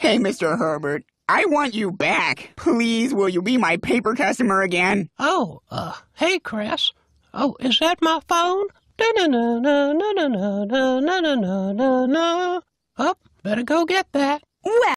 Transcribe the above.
Hey, Mr. Herbert, I want you back. Please, will you be my paper customer again? Oh, uh, hey, Chris. Oh, is that my phone? No, no, no, no, no, no, no, no, no, no. Up, oh, better go get that. Well.